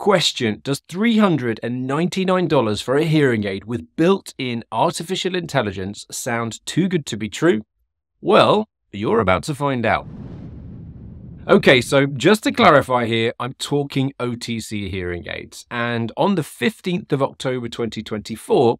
Question Does $399 for a hearing aid with built in artificial intelligence sound too good to be true? Well, you're about to find out. Okay, so just to clarify here, I'm talking OTC hearing aids. And on the 15th of October 2024,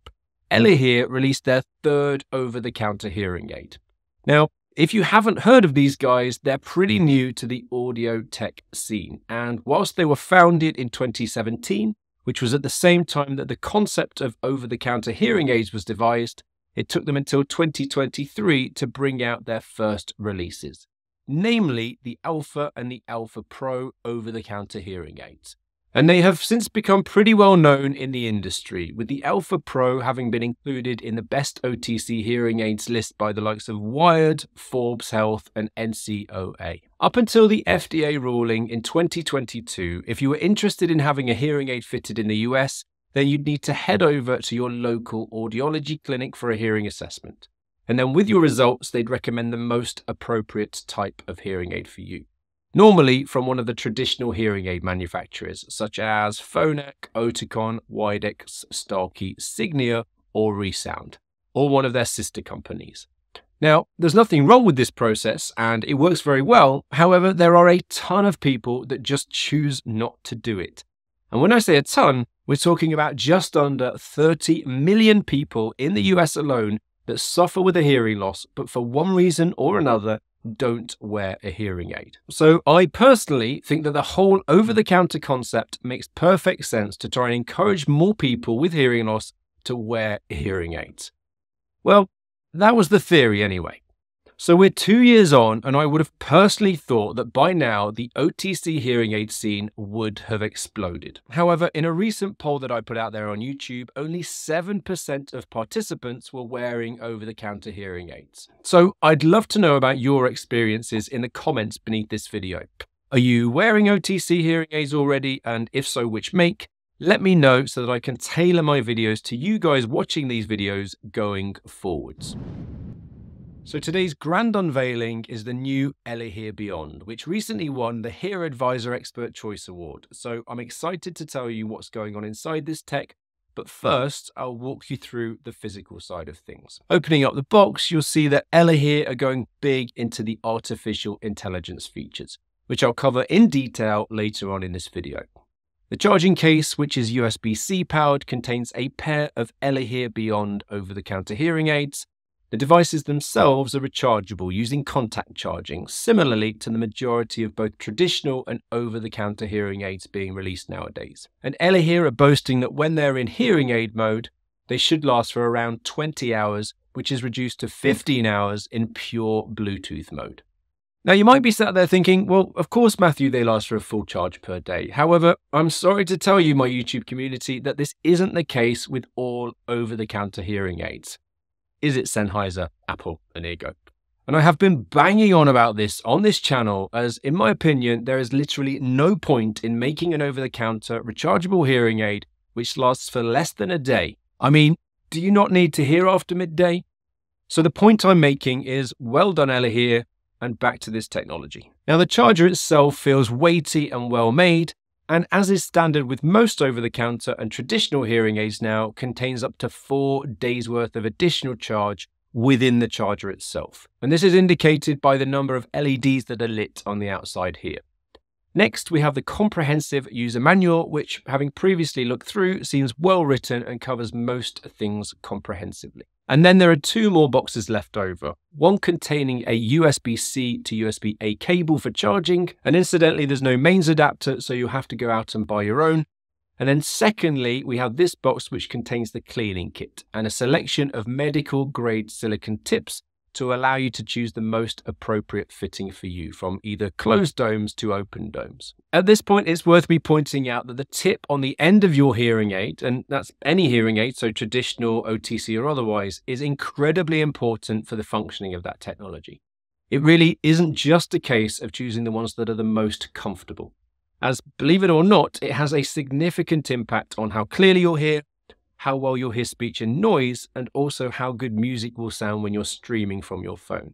Elehear released their third over the counter hearing aid. Now, if you haven't heard of these guys, they're pretty new to the audio tech scene. And whilst they were founded in 2017, which was at the same time that the concept of over the counter hearing aids was devised, it took them until 2023 to bring out their first releases, namely the Alpha and the Alpha Pro over the counter hearing aids. And they have since become pretty well known in the industry, with the Alpha Pro having been included in the best OTC hearing aids list by the likes of Wired, Forbes Health, and NCOA. Up until the FDA ruling in 2022, if you were interested in having a hearing aid fitted in the US, then you'd need to head over to your local audiology clinic for a hearing assessment. And then with your results, they'd recommend the most appropriate type of hearing aid for you normally from one of the traditional hearing aid manufacturers, such as Phonak, Oticon, Widex, Starkey, Signia, or Resound, or one of their sister companies. Now, there's nothing wrong with this process and it works very well. However, there are a ton of people that just choose not to do it. And when I say a ton, we're talking about just under 30 million people in the US alone that suffer with a hearing loss, but for one reason or another don't wear a hearing aid. So, I personally think that the whole over the counter concept makes perfect sense to try and encourage more people with hearing loss to wear hearing aids. Well, that was the theory anyway. So we're two years on, and I would have personally thought that by now the OTC hearing aid scene would have exploded. However, in a recent poll that I put out there on YouTube, only 7% of participants were wearing over the counter hearing aids. So I'd love to know about your experiences in the comments beneath this video. Are you wearing OTC hearing aids already? And if so, which make? Let me know so that I can tailor my videos to you guys watching these videos going forwards. So today's grand unveiling is the new Elehear Beyond, which recently won the HearAdvisor Expert Choice Award. So I'm excited to tell you what's going on inside this tech. But first, I'll walk you through the physical side of things. Opening up the box, you'll see that Elehear are going big into the artificial intelligence features, which I'll cover in detail later on in this video. The charging case, which is USB C powered, contains a pair of Elehear Beyond over the counter hearing aids the devices themselves are rechargeable using contact charging, similarly to the majority of both traditional and over the counter hearing aids being released nowadays. And Elehear are boasting that when they're in hearing aid mode, they should last for around 20 hours, which is reduced to 15 hours in pure Bluetooth mode. Now, you might be sat there thinking, well, of course, Matthew, they last for a full charge per day. However, I'm sorry to tell you, my YouTube community, that this isn't the case with all over the counter hearing aids. Is it Sennheiser, Apple, and Eargo? And I have been banging on about this on this channel, as in my opinion, there is literally no point in making an over the counter rechargeable hearing aid which lasts for less than a day. I mean, do you not need to hear after midday? So the point I'm making is well done, Elehear, and back to this technology. Now, the charger itself feels weighty and well made, and as is standard with most over the counter and traditional hearing aids now, contains up to four days worth of additional charge within the charger itself. And this is indicated by the number of LEDs that are lit on the outside here. Next, we have the comprehensive user manual, which, having previously looked through, seems well written and covers most things comprehensively. And then there are two more boxes left over one containing a USB C to USB A cable for charging. And incidentally, there's no mains adapter, so you'll have to go out and buy your own. And then, secondly, we have this box which contains the cleaning kit and a selection of medical grade silicon tips to allow you to choose the most appropriate fitting for you from either closed domes to open domes. At this point, it's worth me pointing out that the tip on the end of your hearing aid, and that's any hearing aid, so traditional, OTC, or otherwise, is incredibly important for the functioning of that technology. It really isn't just a case of choosing the ones that are the most comfortable. As believe it or not, it has a significant impact on how clearly you'll hear how well you'll hear speech and noise, and also how good music will sound when you're streaming from your phone.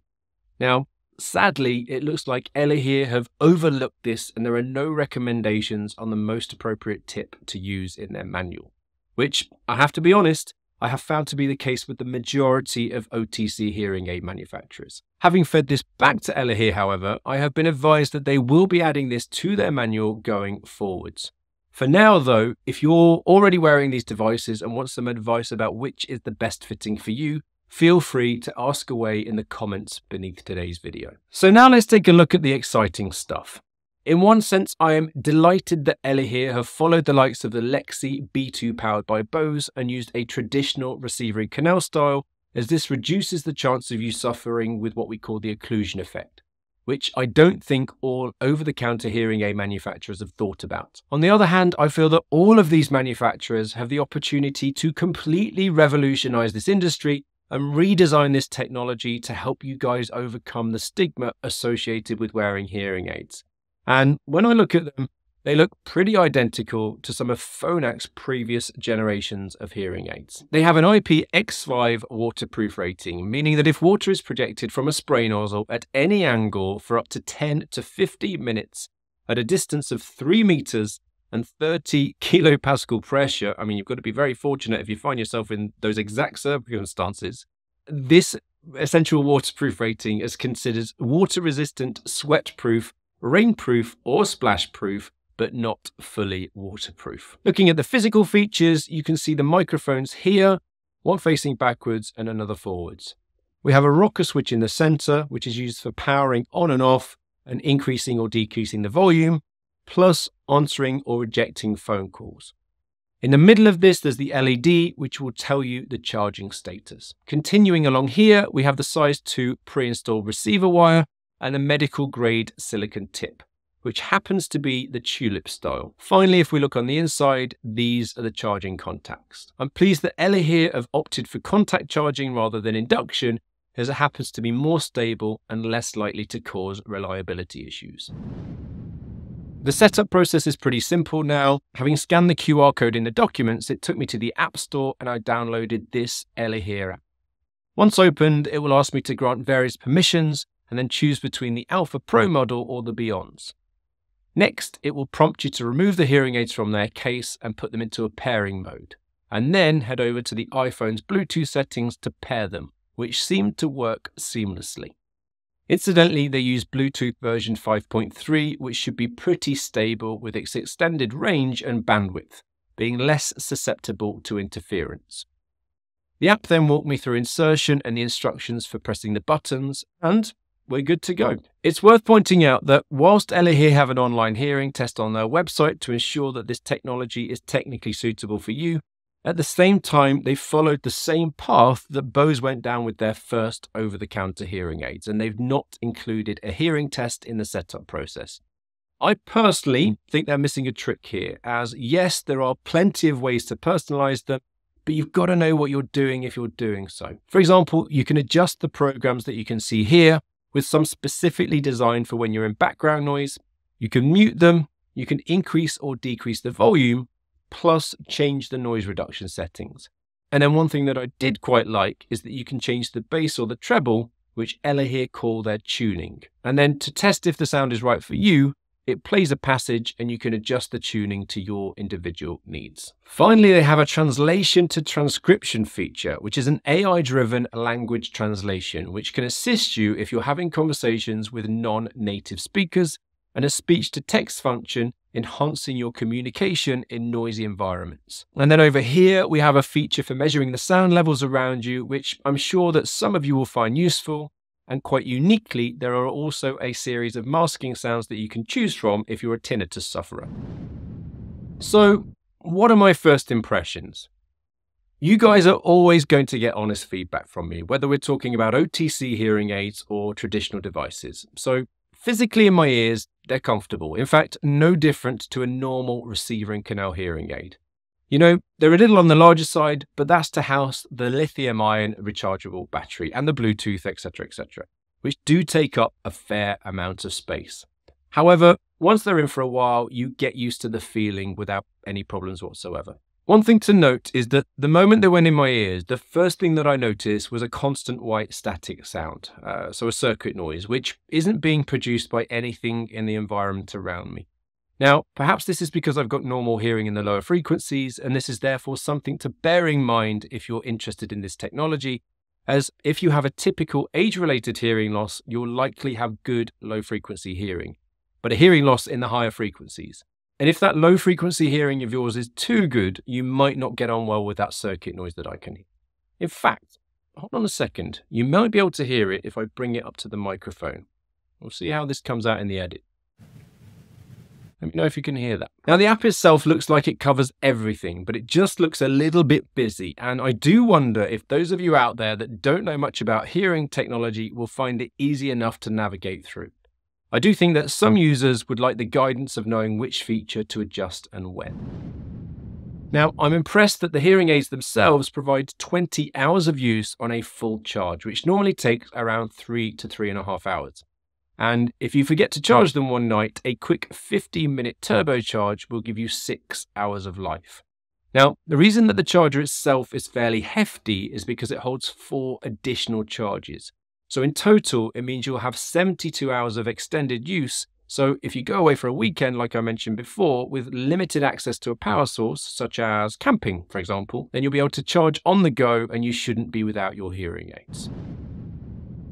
Now, sadly, it looks like Elehear have overlooked this and there are no recommendations on the most appropriate tip to use in their manual, which I have to be honest, I have found to be the case with the majority of OTC hearing aid manufacturers. Having fed this back to Elehear, however, I have been advised that they will be adding this to their manual going forwards. For now, though, if you're already wearing these devices and want some advice about which is the best fitting for you, feel free to ask away in the comments beneath today's video. So now let's take a look at the exciting stuff. In one sense, I am delighted that Elehear have followed the likes of the Lexie B2 powered by Bose and used a traditional receiving canal style, as this reduces the chance of you suffering with what we call the occlusion effect, which I don't think all over the counter hearing aid manufacturers have thought about. On the other hand, I feel that all of these manufacturers have the opportunity to completely revolutionize this industry and redesign this technology to help you guys overcome the stigma associated with wearing hearing aids. And when I look at them, they look pretty identical to some of Phonak's previous generations of hearing aids. They have an IPX5 waterproof rating, meaning that if water is projected from a spray nozzle at any angle for up to 10 to 50 minutes at a distance of 3 meters and 30 kilopascal pressure, I mean, you've got to be very fortunate if you find yourself in those exact circumstances. This essential waterproof rating is considered water resistant, sweat proof, rainproof or splash proof, but not fully waterproof. Looking at the physical features, you can see the microphones here, one facing backwards and another forwards. We have a rocker switch in the center, which is used for powering on and off and increasing or decreasing the volume, plus answering or rejecting phone calls. In the middle of this, there's the LED, which will tell you the charging status. Continuing along here, we have the size 2 pre-installed receiver wire, and a medical grade silicon tip, which happens to be the tulip style. Finally, if we look on the inside, these are the charging contacts. I'm pleased that Elehear have opted for contact charging rather than induction, as it happens to be more stable and less likely to cause reliability issues. The setup process is pretty simple now. Having scanned the QR code in the documents, it took me to the App Store and I downloaded this Elehear app. Once opened, it will ask me to grant various permissions, and then choose between the Alpha Pro model or the Beyonds. Next, it will prompt you to remove the hearing aids from their case and put them into a pairing mode, and then head over to the iPhone's Bluetooth settings to pair them, which seemed to work seamlessly. Incidentally, they use Bluetooth version 5.3, which should be pretty stable with its extended range and bandwidth, being less susceptible to interference. The app then walked me through insertion and the instructions for pressing the buttons, and we're good to go. It's worth pointing out that whilst Elehear have an online hearing test on their website to ensure that this technology is technically suitable for you, at the same time, they followed the same path that Bose went down with their first over the counter hearing aids, and they've not included a hearing test in the setup process. I personally think they're missing a trick here, as yes, there are plenty of ways to personalize them, but you've got to know what you're doing if you're doing so. For example, you can adjust the programs that you can see here with some specifically designed for when you're in background noise. You can mute them, you can increase or decrease the volume, plus change the noise reduction settings. And then one thing that I did quite like is that you can change the bass or the treble, which Elehear call their tuning. And then to test if the sound is right for you, it plays a passage and you can adjust the tuning to your individual needs. Finally, they have a translation to transcription feature, which is an AI driven language translation, which can assist you if you're having conversations with non native speakers, and a speech to text function enhancing your communication in noisy environments. And then over here, we have a feature for measuring the sound levels around you, which I'm sure that some of you will find useful. And quite uniquely, there are also a series of masking sounds that you can choose from if you're a tinnitus sufferer. So, what are my first impressions? You guys are always going to get honest feedback from me, whether we're talking about OTC hearing aids or traditional devices. So, physically in my ears, they're comfortable. In fact, no different to a normal receiving canal hearing aid. You know, they're a little on the larger side, but that's to house the lithium ion rechargeable battery and the Bluetooth, etc., etc., which do take up a fair amount of space. However, once they're in for a while, you get used to the feeling without any problems whatsoever. One thing to note is that the moment they went in my ears, the first thing that I noticed was a constant white static sound, uh, so a circuit noise, which isn't being produced by anything in the environment around me. Now, perhaps this is because I've got normal hearing in the lower frequencies, and this is therefore something to bear in mind if you're interested in this technology, as if you have a typical age related hearing loss, you'll likely have good low frequency hearing, but a hearing loss in the higher frequencies. And if that low frequency hearing of yours is too good, you might not get on well with that circuit noise that I can hear. In fact, hold on a second, you might be able to hear it if I bring it up to the microphone. We'll see how this comes out in the edit. Let me know if you can hear that. Now, the app itself looks like it covers everything, but it just looks a little bit busy. And I do wonder if those of you out there that don't know much about hearing technology will find it easy enough to navigate through. I do think that some users would like the guidance of knowing which feature to adjust and when. Now, I'm impressed that the hearing aids themselves provide 20 hours of use on a full charge, which normally takes around three to three and a half hours. And if you forget to charge them one night, a quick 15 minute turbo charge will give you six hours of life. Now, the reason that the charger itself is fairly hefty is because it holds four additional charges. So in total, it means you'll have 72 hours of extended use. So if you go away for a weekend, like I mentioned before, with limited access to a power source, such as camping, for example, then you'll be able to charge on the go and you shouldn't be without your hearing aids.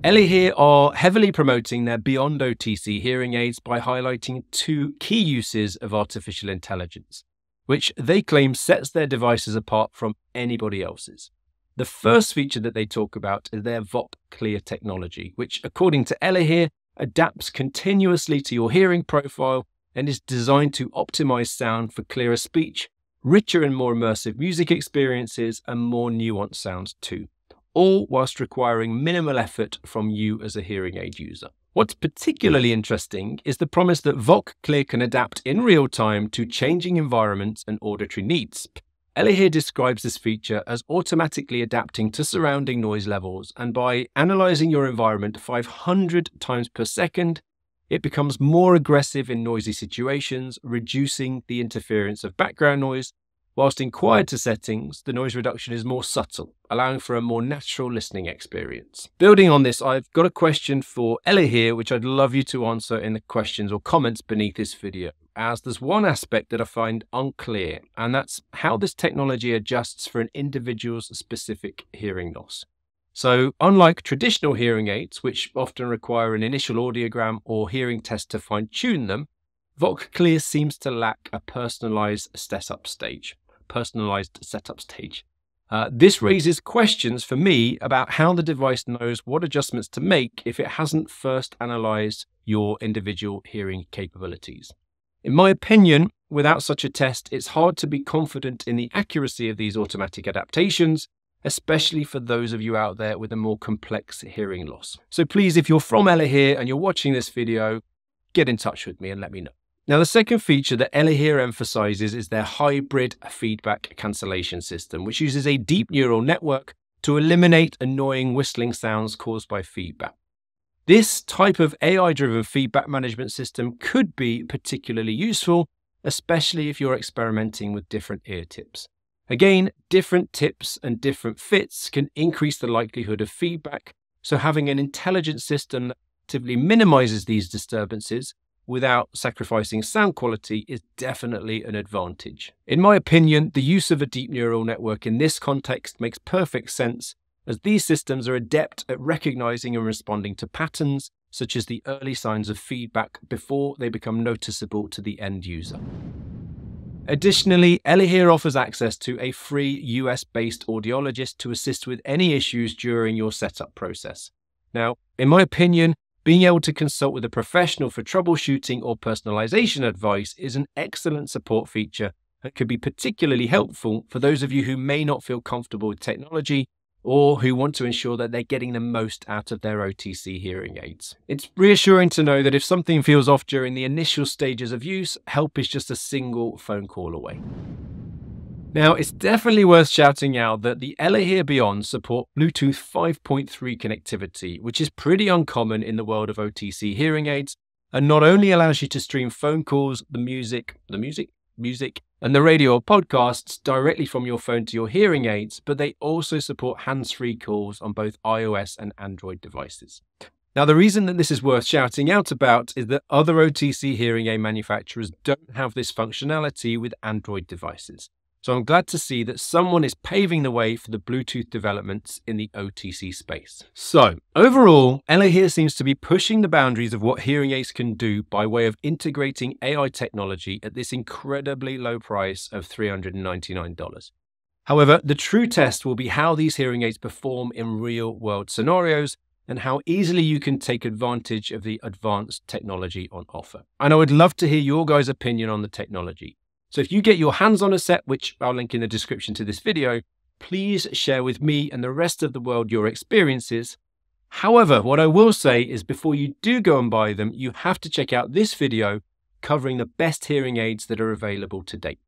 Elehear are heavily promoting their Beyond OTC hearing aids by highlighting two key uses of artificial intelligence, which they claim sets their devices apart from anybody else's. The first feature that they talk about is their VOC Clear technology, which, according to Elehear, adapts continuously to your hearing profile and is designed to optimize sound for clearer speech, richer and more immersive music experiences, and more nuanced sounds too all whilst requiring minimal effort from you as a hearing aid user. What's particularly interesting is the promise that VOC Clear can adapt in real time to changing environments and auditory needs. Elehear describes this feature as automatically adapting to surrounding noise levels, and by analyzing your environment 500 times per second, it becomes more aggressive in noisy situations, reducing the interference of background noise Whilst in quieter settings, the noise reduction is more subtle, allowing for a more natural listening experience. Building on this, I've got a question for Elehear, which I'd love you to answer in the questions or comments beneath this video, as there's one aspect that I find unclear, and that's how this technology adjusts for an individual's specific hearing loss. So, unlike traditional hearing aids, which often require an initial audiogram or hearing test to fine tune them, VocClear seems to lack a personalized setup stage personalized setup stage. Uh, this raises questions for me about how the device knows what adjustments to make if it hasn't first analyzed your individual hearing capabilities. In my opinion, without such a test, it's hard to be confident in the accuracy of these automatic adaptations, especially for those of you out there with a more complex hearing loss. So please, if you're from Elehear and you're watching this video, get in touch with me and let me know. Now, the second feature that Elehear emphasizes is their hybrid feedback cancellation system, which uses a deep neural network to eliminate annoying whistling sounds caused by feedback. This type of AI driven feedback management system could be particularly useful, especially if you're experimenting with different ear tips. Again, different tips and different fits can increase the likelihood of feedback, so having an intelligent system that actively minimizes these disturbances without sacrificing sound quality is definitely an advantage. In my opinion, the use of a deep neural network in this context makes perfect sense, as these systems are adept at recognizing and responding to patterns, such as the early signs of feedback before they become noticeable to the end user. Additionally, Elehear offers access to a free US based audiologist to assist with any issues during your setup process. Now, in my opinion, being able to consult with a professional for troubleshooting or personalization advice is an excellent support feature that could be particularly helpful for those of you who may not feel comfortable with technology or who want to ensure that they're getting the most out of their OTC hearing aids. It's reassuring to know that if something feels off during the initial stages of use, help is just a single phone call away. Now, it's definitely worth shouting out that the Elehear Beyond support Bluetooth 5.3 connectivity, which is pretty uncommon in the world of OTC hearing aids, and not only allows you to stream phone calls, the music, the music, music, and the radio or podcasts directly from your phone to your hearing aids, but they also support hands free calls on both iOS and Android devices. Now, the reason that this is worth shouting out about is that other OTC hearing aid manufacturers don't have this functionality with Android devices. So I'm glad to see that someone is paving the way for the Bluetooth developments in the OTC space. So, overall, Elehear seems to be pushing the boundaries of what hearing aids can do by way of integrating AI technology at this incredibly low price of $399. However, the true test will be how these hearing aids perform in real world scenarios and how easily you can take advantage of the advanced technology on offer. And I would love to hear your guys' opinion on the technology. So if you get your hands on a set, which I'll link in the description to this video, please share with me and the rest of the world your experiences. However, what I will say is before you do go and buy them, you have to check out this video covering the best hearing aids that are available to date.